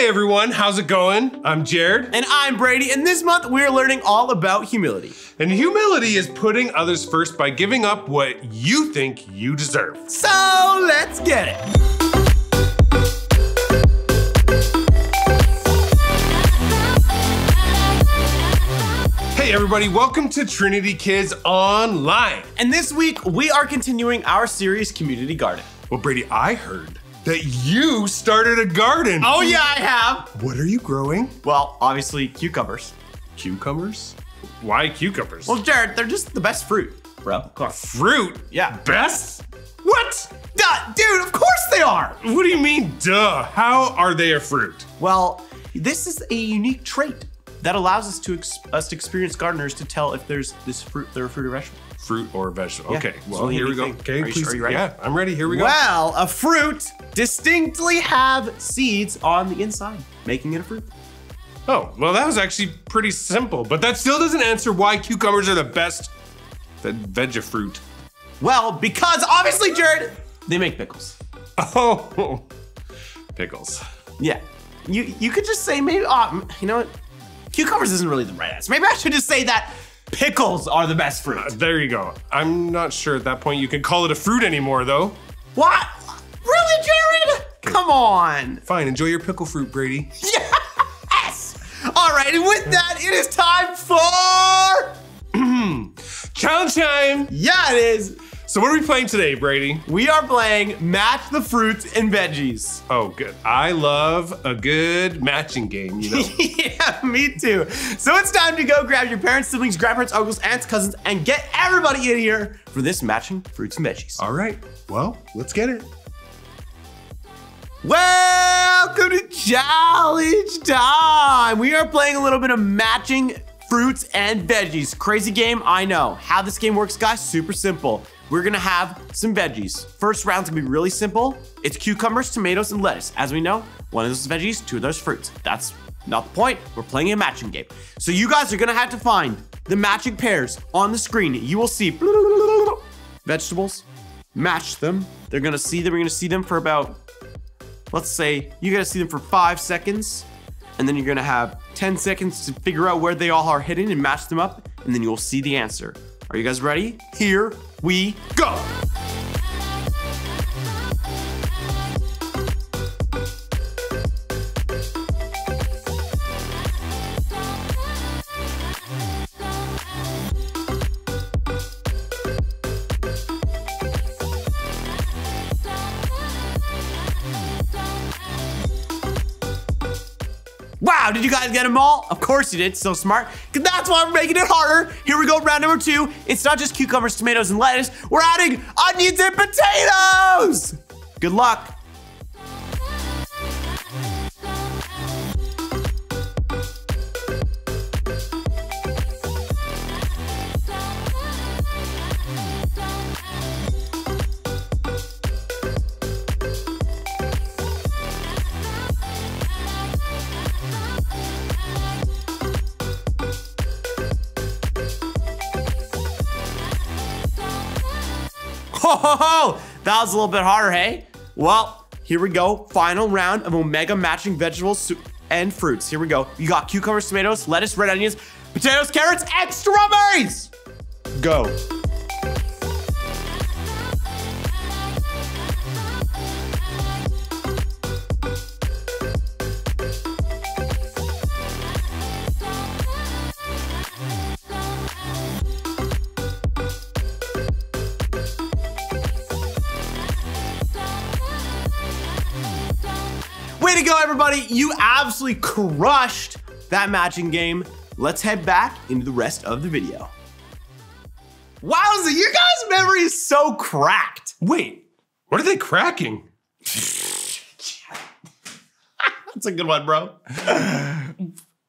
Hey everyone, how's it going? I'm Jared. And I'm Brady, and this month we're learning all about humility. And humility is putting others first by giving up what you think you deserve. So let's get it. Hey everybody, welcome to Trinity Kids Online. And this week we are continuing our series Community Garden. Well, Brady, I heard that you started a garden. Oh, yeah, I have. What are you growing? Well, obviously, cucumbers. Cucumbers? Why cucumbers? Well, Jared, they're just the best fruit, bro. Of fruit? Yeah. Best? What? Duh, dude, of course they are. What do you mean, duh? How are they a fruit? Well, this is a unique trait that allows us to ex- us to experience gardeners to tell if there's this fruit, they're a fruit or vegetable. Fruit or vegetable? Yeah, Okay, well, here we go. Okay. Are you- please. are you ready? Yeah, I'm ready. Here we go. Well, a fruit distinctly have seeds on the inside, making it a fruit. Oh, well, that was actually pretty simple, but that still doesn't answer why cucumbers are the best ve- veg fruit. Well, because obviously, Jared, they make pickles. Oh, pickles. Yeah. You you could just say maybe uh, you know what? Cucumbers isn't really the right answer. Maybe I should just say that pickles are the best fruit. Uh, there you go. I'm not sure at that point you can call it a fruit anymore, though. what? Really, Jared? Come on. Fine, enjoy your pickle fruit, Brady. Yes. All right, and with that, it is time for Challenge time! yeah, it is. So, what are we playing today, Brady? We are playing match the fruits and veggies. Oh, good. I love a good matching game, you know? yeah, me too. So it's time to go grab your parents, siblings, grandparents, uncles, aunts, cousins, and get everybody in here for this matching fruits and veggies. All right, well, let's get it. Welcome to challenge time. We are playing a little bit of matching fruits and veggies. Crazy game, I know. How this game works, guys, super simple. We're gonna have some veggies. First round's gonna be really simple. It's cucumbers, tomatoes, and lettuce. As we know, one of those veggies, two of those fruits. That's not the point. We're playing a matching game. So you guys are gonna have to find the matching pairs on the screen. You will see vegetables, match them. They're gonna see them. You're gonna see them for about let's say you gotta see them for five seconds, and then you're gonna have 10 seconds to figure out where they all are hidden and match them up, and then you'll see the answer. Are you guys ready? Here we go. Wow, did you guys get them all? Of course you did, so smart. that's why we're making it harder. Here we go, round number two. It's not just cucumbers, tomatoes, and lettuce. We're adding onions and potatoes. Good luck. That was a little bit harder, hey? Well, here we go. Final round of Omega matching vegetables and fruits. Here we go. You got cucumbers, tomatoes, lettuce, red onions, potatoes, carrots, and strawberries! Go. Everybody. You absolutely crushed that matching game. Let's head back into the rest of the video. Wowza, your guys' memory is so cracked. Wait, what are they cracking? That's a good one, bro.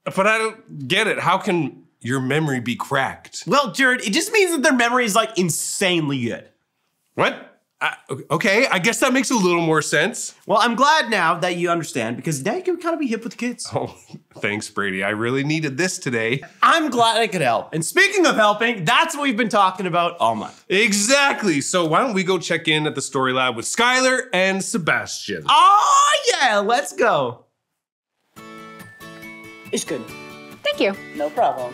But I don't get it. How can your memory be cracked? Well, Jared, it just means that their memory is like insanely good. What? I, okay, I guess that makes a little more sense. Well, I'm glad now that you understand because now you can kind of be hip with the kids. Oh, thanks, Brady. I really needed this today. I'm glad I could help. And speaking of helping, that's what we've been talking about all month. Exactly. So why don't we go check in at the Story Lab with Skylar and Sebastian? Oh, yeah, let's go. It's good. Thank you. No problem.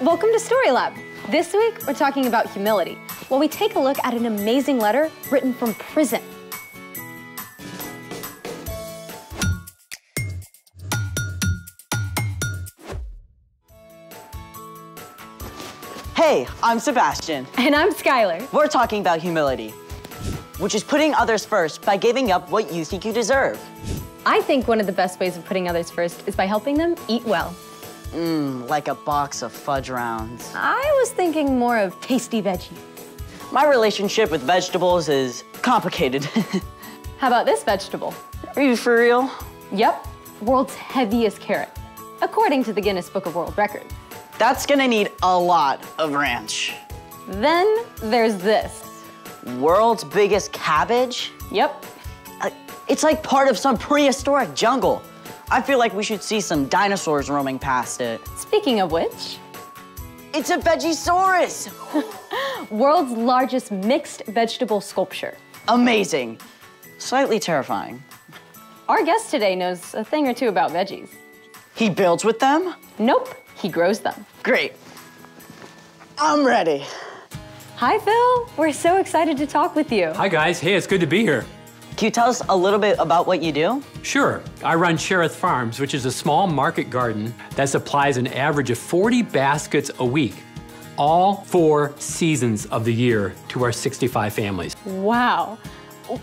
Welcome to Story Lab. This week, we're talking about humility, while we take a look at an amazing letter written from prison. Hey, I'm Sebastian. And I'm Skylar. We're talking about humility, which is putting others first by giving up what you think you deserve. I think one of the best ways of putting others first is by helping them eat well. Mmm, like a box of fudge rounds. I was thinking more of tasty veggies. My relationship with vegetables is complicated. How about this vegetable? Are you for real? Yep, world's heaviest carrot, according to the Guinness Book of World Records. That's gonna need a lot of ranch. Then there's this. World's biggest cabbage? Yep, Uh, It's like part of some prehistoric jungle. I feel like we should see some dinosaurs roaming past it. speaking of which, It's a Vegisaurus! world's largest mixed vegetable sculpture. Amazing. Slightly terrifying. Our guest today knows a thing or two about veggies. He builds with them? Nope, he grows them. Great. I'm ready. Hi, Phil. We're so excited to talk with you. Hi guys, hey, it's good to be here. Can you tell us a little bit about what you do? Sure, I run Sheriff Farms, which is a small market garden that supplies an average of 40 baskets a week, all four seasons of the year to our 65 families. Wow.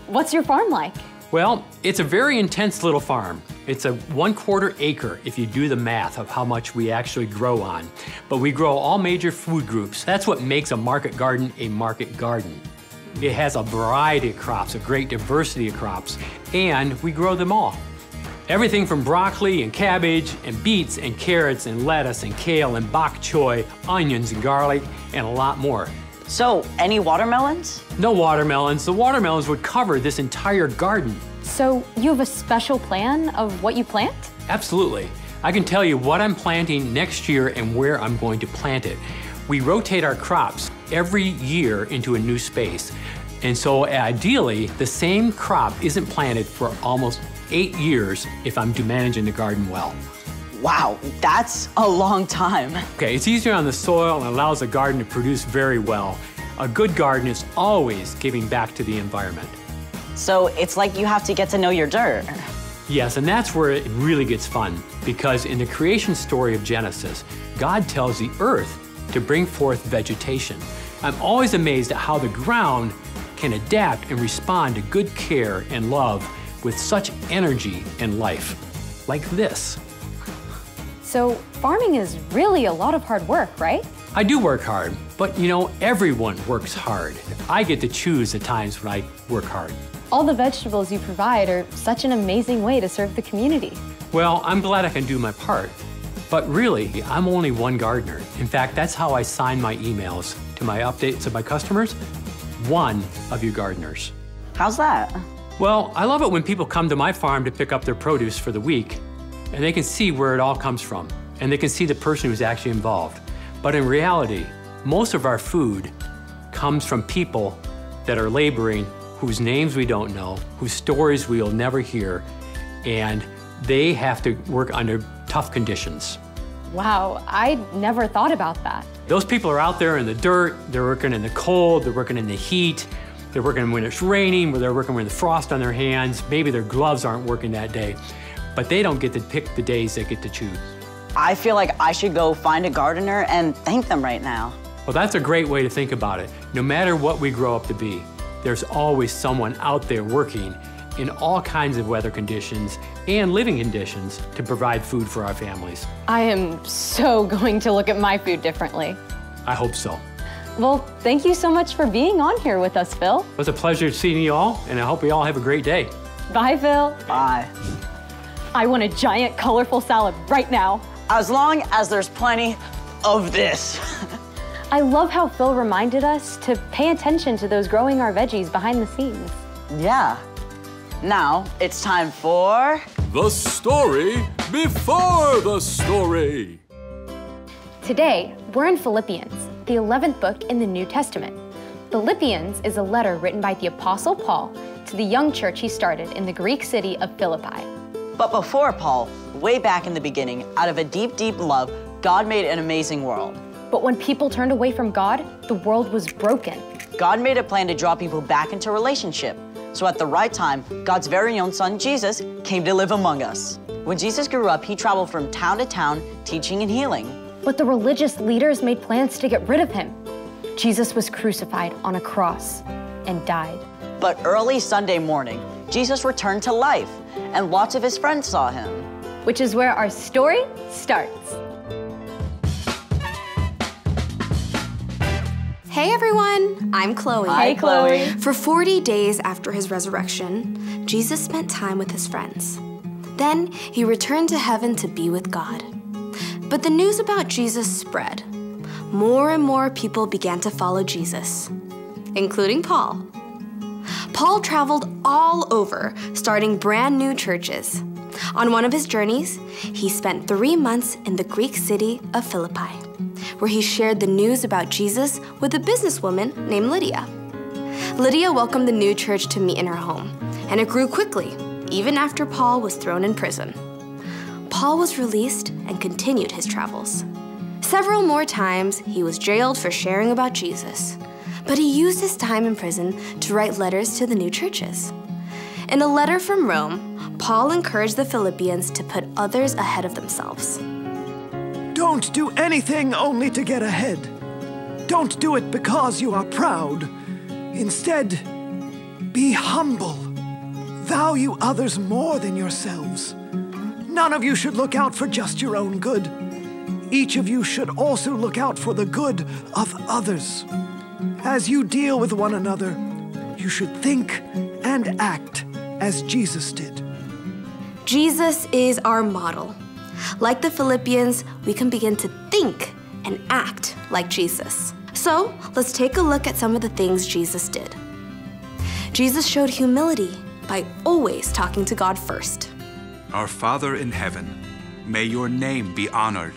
What's your farm like? Well, it's a very intense little farm. It's a one quarter acre if you do the math of how much we actually grow on. But we grow all major food groups. That's what makes a market garden a market garden. It has a variety of crops, a great diversity of crops, and we grow them all. Everything from broccoli and cabbage and beets and carrots and lettuce and kale and bok choy, onions and garlic, and a lot more. So, any watermelons? No watermelons. The watermelons would cover this entire garden. So, you have a special plan of what you plant? Absolutely. I can tell you what I'm planting next year and where I'm going to plant it. We rotate our crops every year into a new space. And so ideally, the same crop isn't planted for almost eight years if I'm managing the garden well. Wow, that's a long time. Okay, it's easier on the soil and allows the garden to produce very well. A good garden is always giving back to the environment. So, it's like you have to get to know your dirt. Yes, and that's where it really gets fun because in the creation story of Genesis, God tells the earth to bring forth vegetation. I'm always amazed at how the ground can adapt and respond to good care and love with such energy and life. Like this. So, farming is really a lot of hard work, right? I do work hard, but you know, everyone works hard. I get to choose the times when I work hard. All the vegetables you provide are such an amazing way to serve the community. Well, I'm glad I can do my part. But really, I'm only one gardener. In fact, that's how I sign my emails to my updates of my customers. One of you gardeners. How's that? Well, I love it when people come to my farm to pick up their produce for the week, and they can see where it all comes from, and they can see the person who's actually involved. But in reality, most of our food comes from people that are laboring, whose names we don't know, whose stories we'll never hear, and they have to work under tough conditions. Wow, I never thought about that. Those people are out there in the dirt, they're working in the cold, they're working in the heat, they're working when it's raining, they're working with the frost on their hands, maybe their gloves aren't working that day, but they don't get to pick the days they get to choose. I feel like I should go find a gardener and thank them right now. Well, that's a great way to think about it. No matter what we grow up to be, there's always someone out there working in all kinds of weather conditions and living conditions to provide food for our families. I am so going to look at my food differently. I hope so. Well, thank you so much for being on here with us, Phil. It was a pleasure seeing you all, and I hope we all have a great day. Bye, Phil. Bye. I want a giant, colorful salad right now. As long as there's plenty of this. I love how Phil reminded us to pay attention to those growing our veggies behind the scenes. yeah. Now it's time for. The story before the story. Today, we're in Philippians, the 11th book in the New Testament. Philippians is a letter written by the Apostle Paul to the young church he started in the Greek city of Philippi. But before Paul, way back in the beginning, out of a deep, deep love, God made an amazing world. But when people turned away from God, the world was broken. God made a plan to draw people back into relationship. So at the right time, God's very own son, Jesus, came to live among us. When Jesus grew up, he traveled from town to town, teaching and healing. But the religious leaders made plans to get rid of him. Jesus was crucified on a cross and died. But early Sunday morning, Jesus returned to life, and lots of his friends saw him. Which is where our story starts. Hey everyone, I'm Chloe. Hi, Chloe. For 40 days after his resurrection, Jesus spent time with his friends. Then he returned to heaven to be with God. But the news about Jesus spread. More and more people began to follow Jesus, including Paul. Paul traveled all over, starting brand new churches. On one of his journeys, he spent three months in the Greek city of Philippi, where he shared the news about Jesus with a businesswoman named Lydia. Lydia welcomed the new church to meet in her home, and it grew quickly, even after Paul was thrown in prison. Paul was released and continued his travels. Several more times, he was jailed for sharing about Jesus, but he used his time in prison to write letters to the new churches. In a letter from Rome, Paul encouraged the Philippians to put others ahead of themselves. Don't do anything only to get ahead. Don't do it because you are proud. Instead, be humble. Value others more than yourselves. None of you should look out for just your own good. Each of you should also look out for the good of others. As you deal with one another, you should think and act as Jesus did. Jesus is our model. Like the Philippians, we can begin to think and act like Jesus. So let's take a look at some of the things Jesus did. Jesus showed humility by always talking to God first. Our Father in heaven, may your name be honored.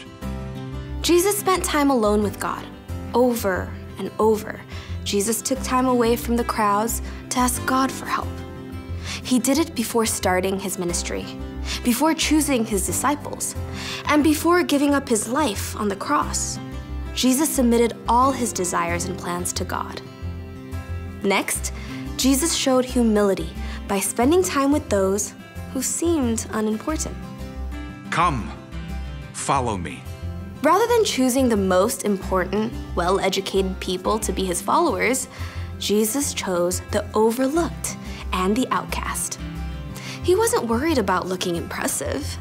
Jesus spent time alone with God, over and over. Jesus took time away from the crowds to ask God for help. He did it before starting his ministry, before choosing his disciples, and before giving up his life on the cross. Jesus submitted all his desires and plans to God. Next, Jesus showed humility by spending time with those who seemed unimportant. Come, follow me. Rather than choosing the most important, well educated people to be his followers, Jesus chose the overlooked and the outcast. He wasn't worried about looking impressive.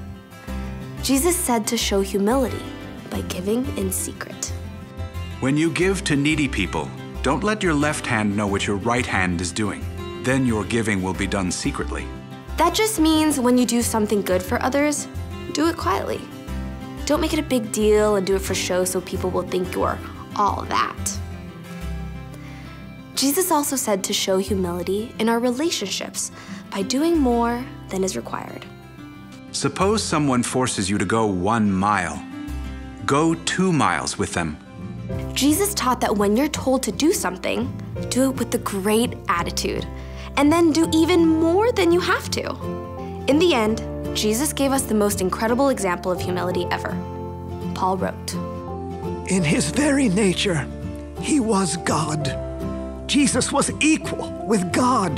Jesus said to show humility by giving in secret. When you give to needy people, don't let your left hand know what your right hand is doing. Then your giving will be done secretly. That just means when you do something good for others, do it quietly. Don't make it a big deal and do it for show so people will think you're all that. Jesus also said to show humility in our relationships by doing more than is required. Suppose someone forces you to go one mile. Go two miles with them. Jesus taught that when you're told to do something, do it with a great attitude, and then do even more than you have to. In the end, Jesus gave us the most incredible example of humility ever. Paul wrote In his very nature, he was God. Jesus was equal with God.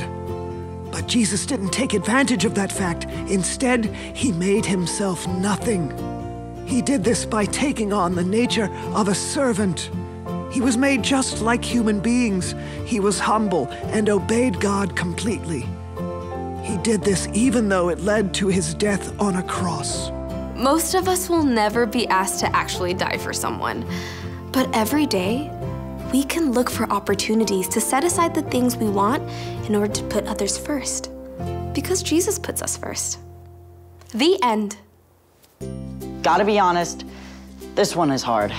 But Jesus didn't take advantage of that fact. Instead, he made himself nothing. He did this by taking on the nature of a servant. He was made just like human beings. He was humble and obeyed God completely. He did this even though it led to his death on a cross. Most of us will never be asked to actually die for someone. But every day, we can look for opportunities to set aside the things we want in order to put others first. Because Jesus puts us first. The end. Gotta be honest, this one is hard.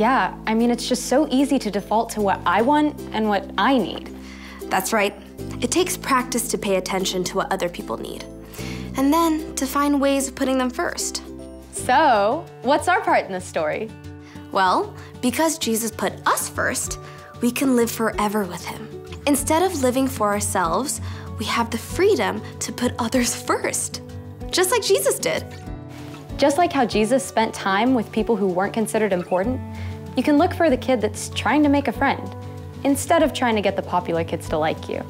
Yeah, I mean, it's just so easy to default to what I want and what I need. That's right. It takes practice to pay attention to what other people need. And then to find ways of putting them first. So, what's our part in this story? Well, because Jesus put us first, we can live forever with him. Instead of living for ourselves, we have the freedom to put others first. just like Jesus did. Just like how Jesus spent time with people who weren't considered important, you can look for the kid that's trying to make a friend instead of trying to get the popular kids to like you.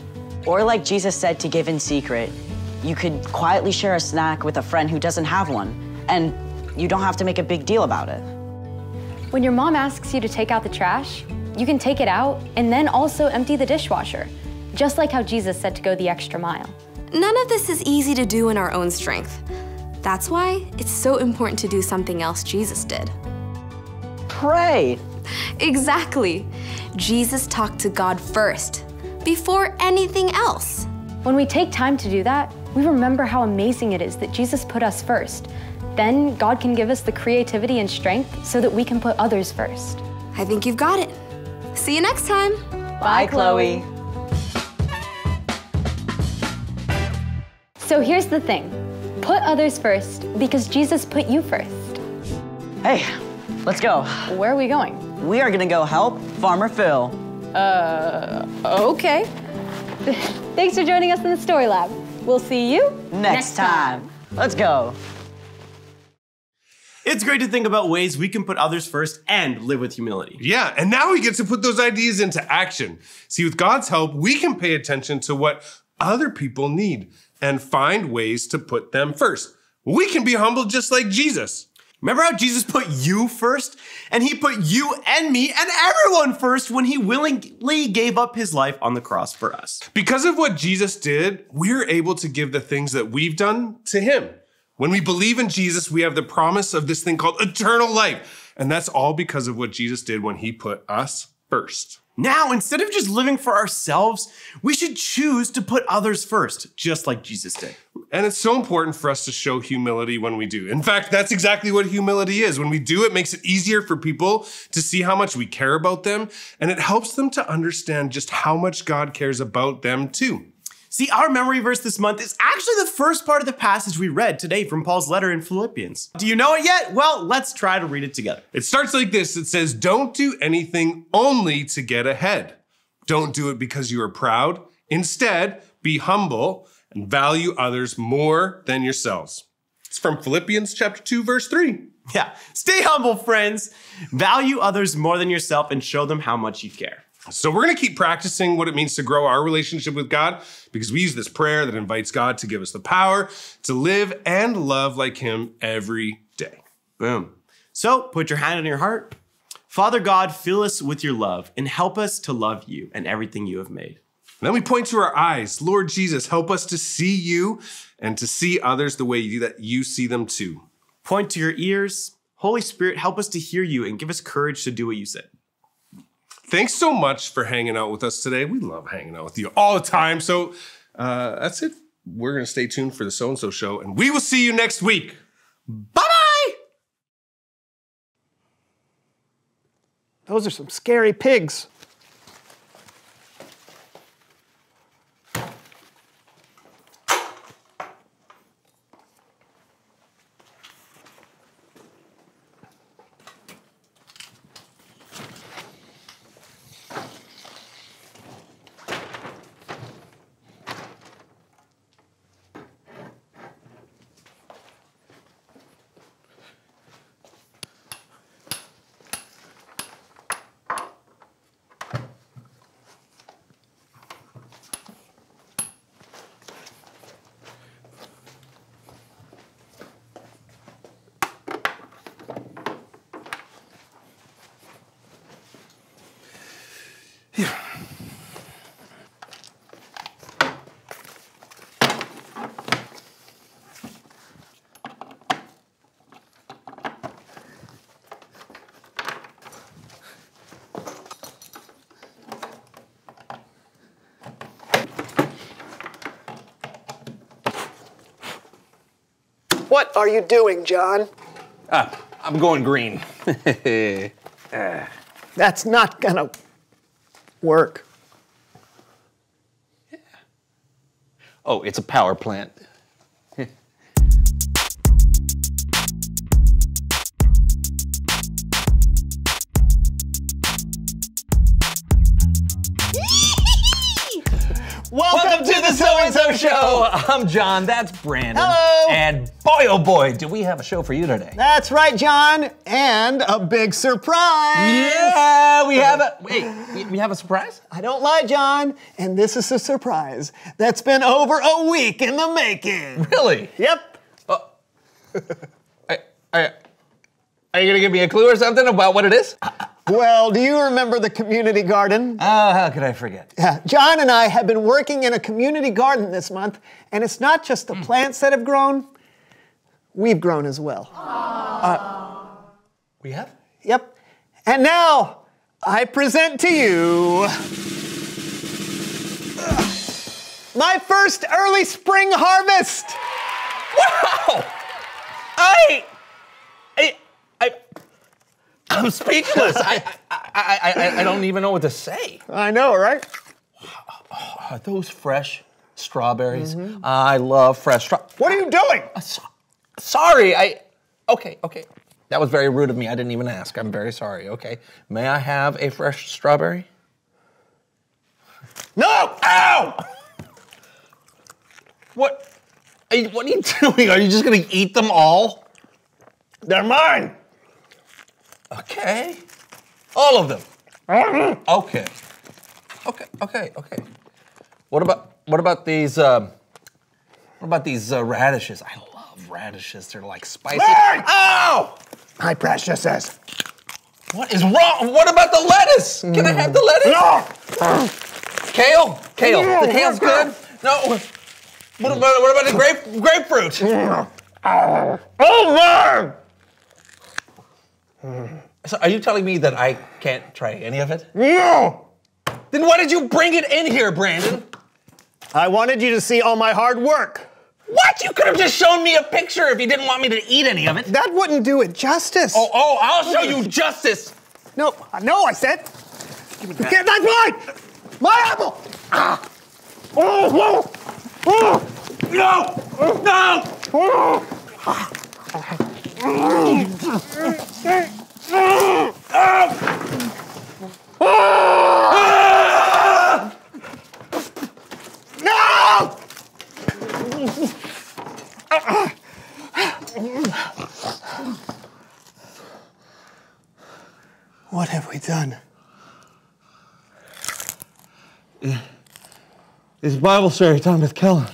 Or like Jesus said to give in secret, you could quietly share a snack with a friend who doesn't have one, and you don't have to make a big deal about it. When your mom asks you to take out the trash, you can take it out and then also empty the dishwasher, just like how Jesus said to go the extra mile. None of this is easy to do in our own strength. That's why it's so important to do something else Jesus did. Pray. Exactly. Jesus talked to God first, before anything else. When we take time to do that, we remember how amazing it is that Jesus put us first. Then God can give us the creativity and strength so that we can put others first. I think you've got it. See you next time. Bye, Chloe. So here's the thing put others first because Jesus put you first. Hey, let's go. Where are we going? We are gonna go help Farmer Phil. Uh, okay. Thanks for joining us in the Story Lab. We'll see you Next, time. Let's go. It's great to think about ways we can put others first and live with humility. Yeah, and now we get to put those ideas into action. See, with God's help, we can pay attention to what other people need and find ways to put them first. We can be humble just like Jesus. Remember how Jesus put you first? And he put you and me and everyone first when he willingly gave up his life on the cross for us. Because of what Jesus did, we're able to give the things that we've done to him. When we believe in Jesus, we have the promise of this thing called eternal life. And that's all because of what Jesus did when he put us first. Now, instead of just living for ourselves, we should choose to put others first, just like Jesus did. And it's so important for us to show humility when we do. In fact, that's exactly what humility is. When we do, it makes it easier for people to see how much we care about them, and it helps them to understand just how much God cares about them too. See, our memory verse this month is actually the first part of the passage we read today from Paul's letter in Philippians. Do you know it yet? Well, let's try to read it together. It starts like this it says, Don't do anything only to get ahead. Don't do it because you are proud. Instead, be humble and value others more than yourselves. It's from Philippians chapter 2, verse 3. Yeah, stay humble, friends. Value others more than yourself and show them how much you care. So we're going to keep practicing what it means to grow our relationship with God because we use this prayer that invites God to give us the power to live and love like him every day. Boom. So put your hand on your heart. Father God, fill us with your love and help us to love you and everything you have made. then we point to our eyes. Lord Jesus, help us to see you and to see others the way you, that you see them too. Point to your ears. Holy Spirit, help us to hear you and give us courage to do what you said. Thanks so much for hanging out with us today. We love hanging out with you all the time. So uh, that's it. We're going to stay tuned for the So and So Show, and we will see you next week. Bye bye. Those are some scary pigs. What are you doing, John? Ah, I'm going green. That's not gonna work. Oh, it's a power plant. I'm John. That's Brandon. Hello. And boy, oh boy, do we have a show for you today. That's right, John. And a big surprise. Yeah, we have a. Wait, we, we have a surprise? I don't lie, John. And this is a surprise that's been over a week in the making. Really? Yep. Oh. I, I, are you gonna give me a clue or something about what it is? Well, do you remember the community garden? Oh, how could I forget? Yeah, John and I have been working in a community garden this month, and it's not just the plants that have grown, we've grown as well. Uh, we have? Yep. And now I present to you my first early spring harvest. Wow! I, I'm speechless. I, I, I, I, I don't even know what to say. I know, right? Are those fresh strawberries? I love fresh straw. What are you doing? Uh, so- sorry, I. Okay, okay. That was very rude of me. I didn't even ask. I'm very sorry. Okay. May I have a fresh strawberry? No! Ow! What? Are you, what are you doing? Are you just gonna eat them all? They're mine. Okay. All of them. Okay. Okay. Okay. Okay. What about what about these? Um, what about these uh, radishes? I love radishes. They're like spicy. Hey! Ow! My preciouses. What is wrong? What about the lettuce? Can I have the lettuce? No! Kale. Kale. The kale's good. No. What about what about the grape grapefruit? Oh, man! So are you telling me that I can't try any of it? No! Then why did you bring it in here, Brandon? I wanted you to see all my hard work. What? You could have just shown me a picture if you didn't want me to eat any of it. That wouldn't do it justice. Oh, oh, I'll show you justice. No, no, I said. Give me Get that's mine! My apple! Ah. Oh, oh, oh. No! No! No! What have we done? It's Bible story time with Kellen.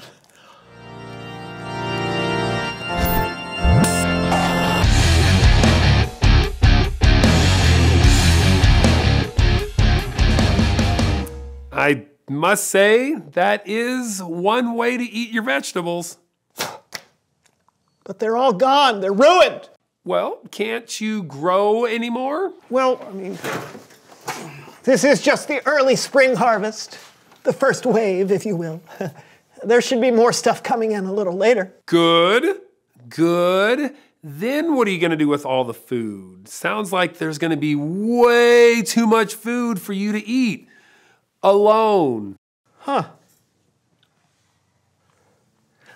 I must say, that is one way to eat your vegetables. But they're all gone. They're ruined. Well, can't you grow anymore? Well, I mean, this is just the early spring harvest, the first wave, if you will. there should be more stuff coming in a little later. Good, good. Then what are you going to do with all the food? Sounds like there's going to be way too much food for you to eat alone. Huh.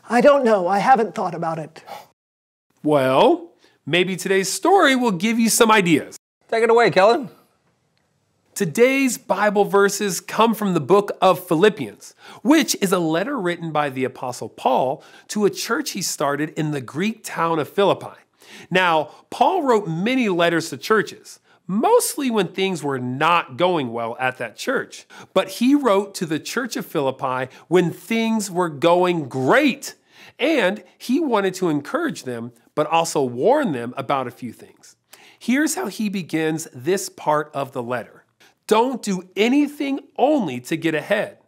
I don't know. I haven't thought about it. Well, maybe today's story will give you some ideas. Take it away, Kellen. Today's Bible verses come from the book of Philippians, which is a letter written by the Apostle Paul to a church he started in the Greek town of Philippi. Now, Paul wrote many letters to churches, mostly when things were not going well at that church. But he wrote to the church of Philippi when things were going great. And he wanted to encourage them, but also warn them about a few things. Here's how he begins this part of the letter Don't do anything only to get ahead.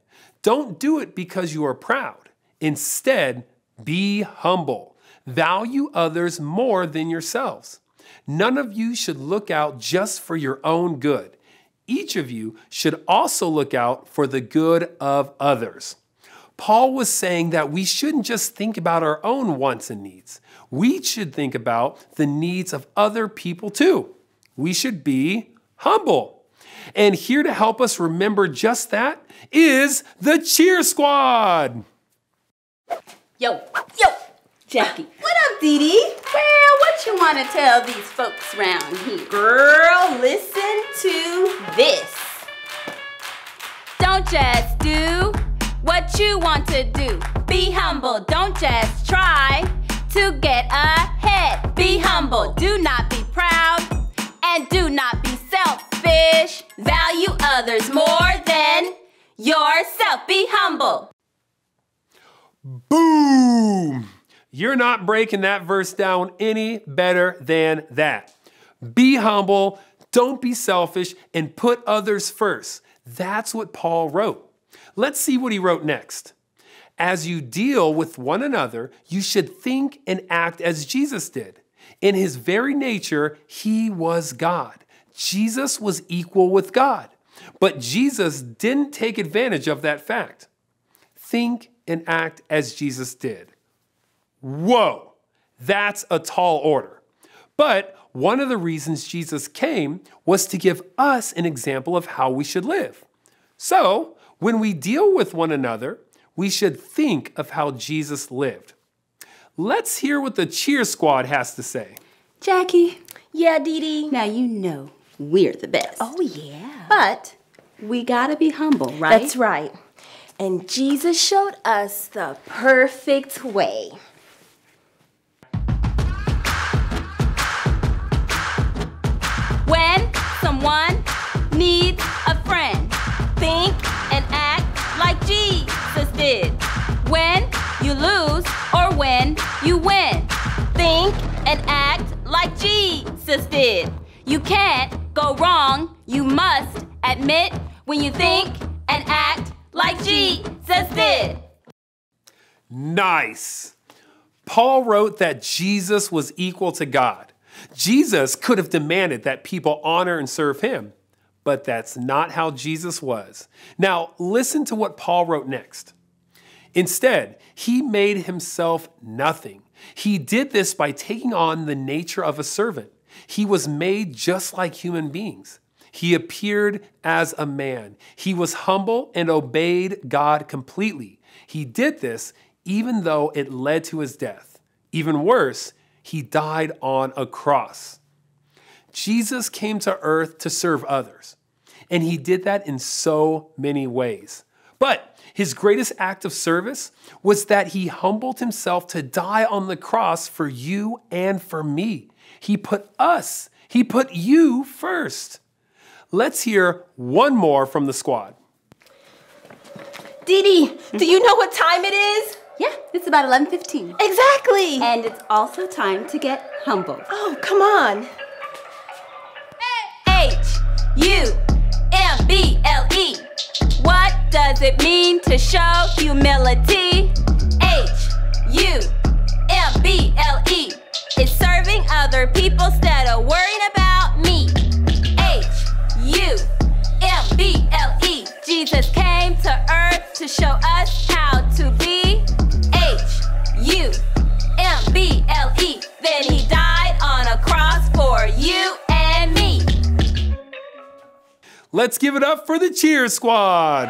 Don't do it because you are proud. Instead, be humble. Value others more than yourselves. None of you should look out just for your own good. Each of you should also look out for the good of others. Paul was saying that we shouldn't just think about our own wants and needs. We should think about the needs of other people too. We should be humble. And here to help us remember just that is the Cheer Squad. Yo, yo, Jackie. What up, Dee Dee? Well, what you want to tell these folks around here? Girl, listen to this. Don't just do what you want to do. Be humble, don't just try to get ahead. Be humble, do not be proud, and do not be selfish. Value others more than yourself. Be humble. Boom! You're not breaking that verse down any better than that. Be humble, don't be selfish, and put others first. That's what Paul wrote. Let's see what he wrote next. As you deal with one another, you should think and act as Jesus did. In his very nature, he was God. Jesus was equal with God. But Jesus didn't take advantage of that fact. Think and act as Jesus did. Whoa, that's a tall order. But one of the reasons Jesus came was to give us an example of how we should live. So, when we deal with one another, we should think of how Jesus lived. Let's hear what the cheer squad has to say. Jackie. Yeah, Dee Dee. Now you know we're the best. Oh, yeah. But we gotta be humble, right? That's right. And Jesus showed us the perfect way. Someone needs a friend, think and act like Jesus did. When you lose or when you win, think and act like Jesus did. You can't go wrong, you must admit when you think and act like Jesus did. Nice. Paul wrote that Jesus was equal to God. Jesus could have demanded that people honor and serve him, but that's not how Jesus was. Now, listen to what Paul wrote next. Instead, he made himself nothing. He did this by taking on the nature of a servant. He was made just like human beings. He appeared as a man. He was humble and obeyed God completely. He did this even though it led to his death. Even worse, he died on a cross. Jesus came to earth to serve others, and he did that in so many ways. But his greatest act of service was that he humbled himself to die on the cross for you and for me. He put us, he put you first. Let's hear one more from the squad. Dee, do you know what time it is? Yeah, it's about 11:15. Exactly. And it's also time to get humble. Oh, come on. H U M B L E. What does it mean to show humility? H U M B L E. It's serving other people instead of worrying about me. H U M B L E. Jesus came to earth to show us how to Then he died on a cross for you and me. Let's give it up for the cheer squad.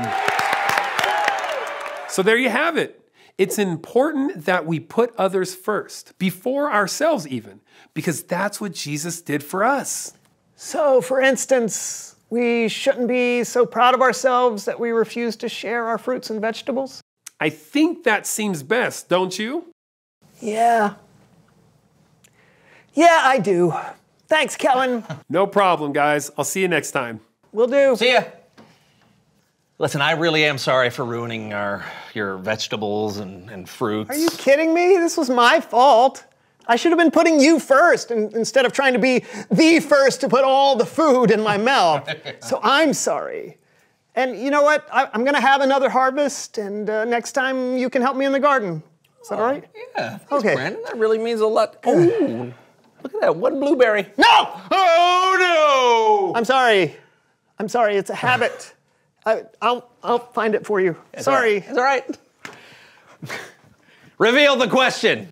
So there you have it. It's important that we put others first, before ourselves, even, because that's what Jesus did for us. So, for instance, we shouldn't be so proud of ourselves that we refuse to share our fruits and vegetables? I think that seems best, don't you? Yeah. Yeah, I do. Thanks, Kellen. No problem, guys. I'll see you next time. We'll do. See ya. Listen, I really am sorry for ruining our your vegetables and, and fruits. Are you kidding me? This was my fault. I should have been putting you first in, instead of trying to be the first to put all the food in my mouth. so I'm sorry. And you know what? I, am going to have another harvest, and uh, next time you can help me in the garden. Is that all right? Yeah. Thanks, Okay. Brandon. That really means a lot. Oh, look at that. One blueberry. No! Oh no! I'm sorry. I'm sorry. It's a habit. I, I'll, I'll find it for you. sorry. It's all right. Reveal the question.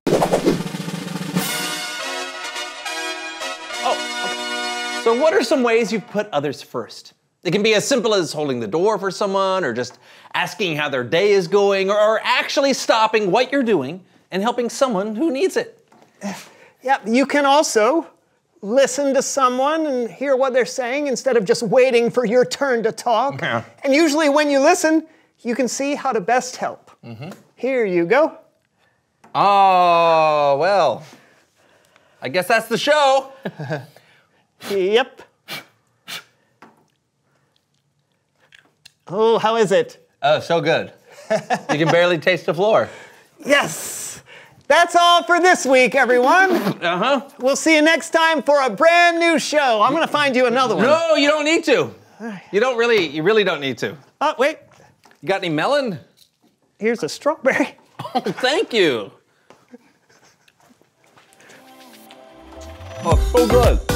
Oh, okay. So, what are some ways you put others first? It can be as simple as holding the door for someone, or just asking how their day is going, or, or actually stopping what you're doing and helping someone who needs it. Yeah, you can also listen to someone and hear what they're saying instead of just waiting for your turn to talk. Yeah. And usually, when you listen, you can see how to best help. Mm-hmm. Here you go. Oh, well. I guess that's the show. Yep. Oh, how is it? Oh, so good. You can barely taste the floor. Yes. That's all for this week, everyone. Uh huh. We'll see you next time for a brand new show. I'm going to find you another one. No, you don't need to. You don't really, you really don't need to. Oh, wait. You got any melon? Here's a strawberry. Oh, thank you. Oh, so good.